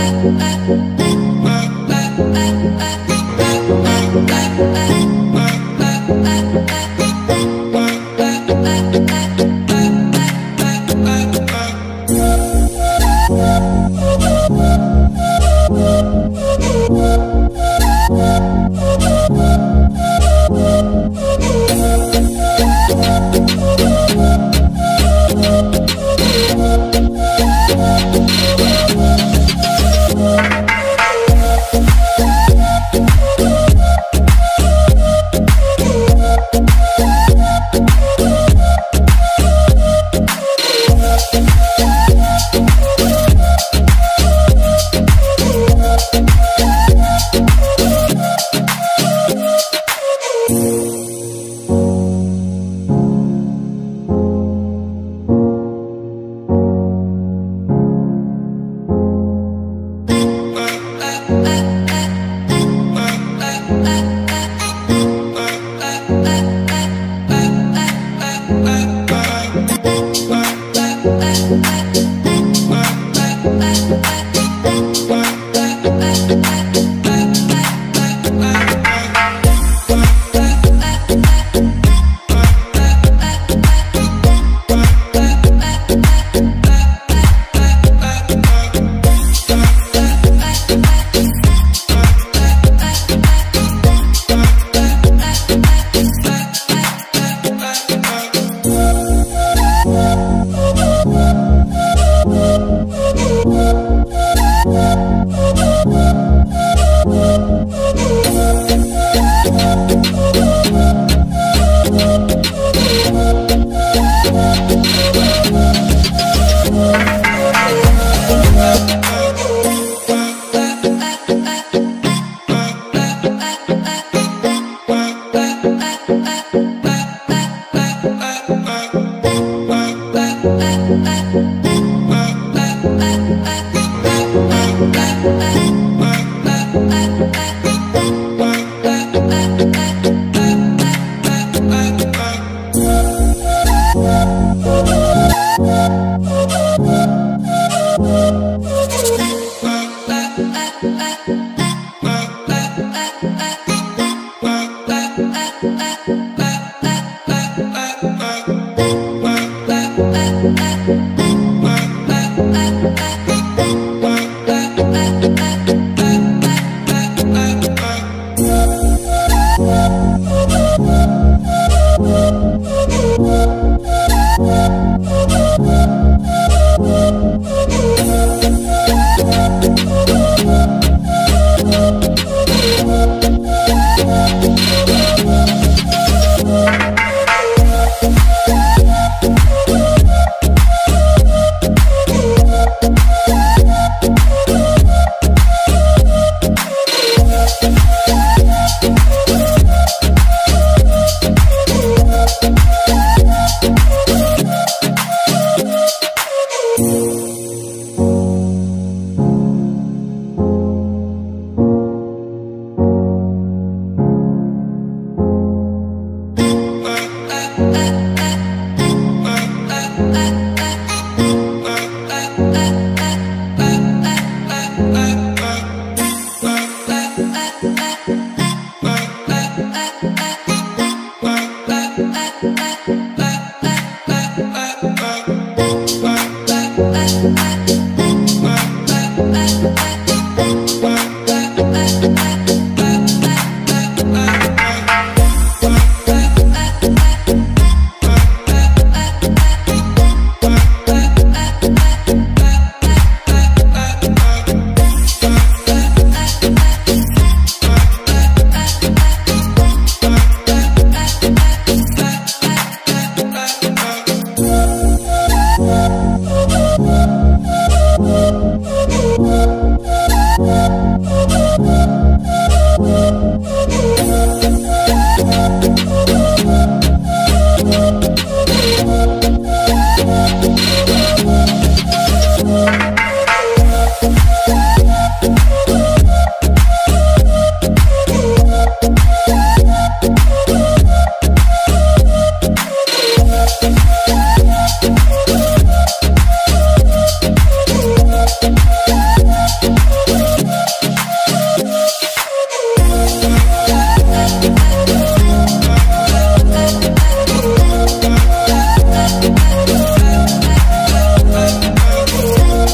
I, I, I.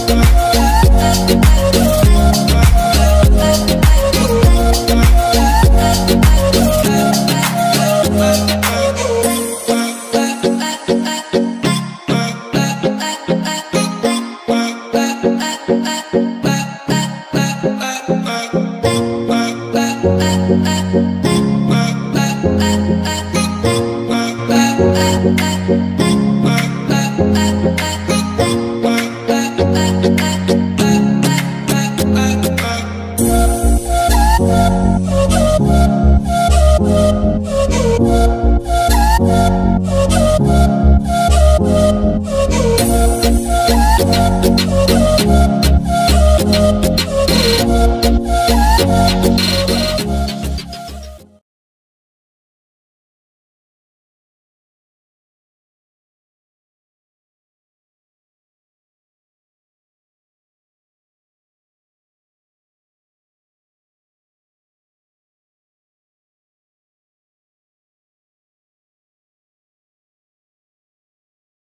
Bye.